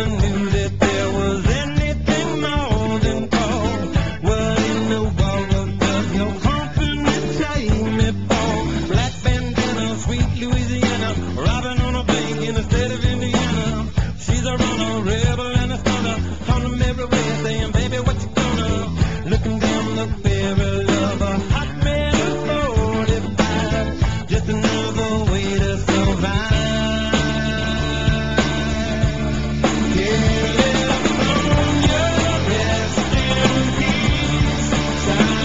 even you.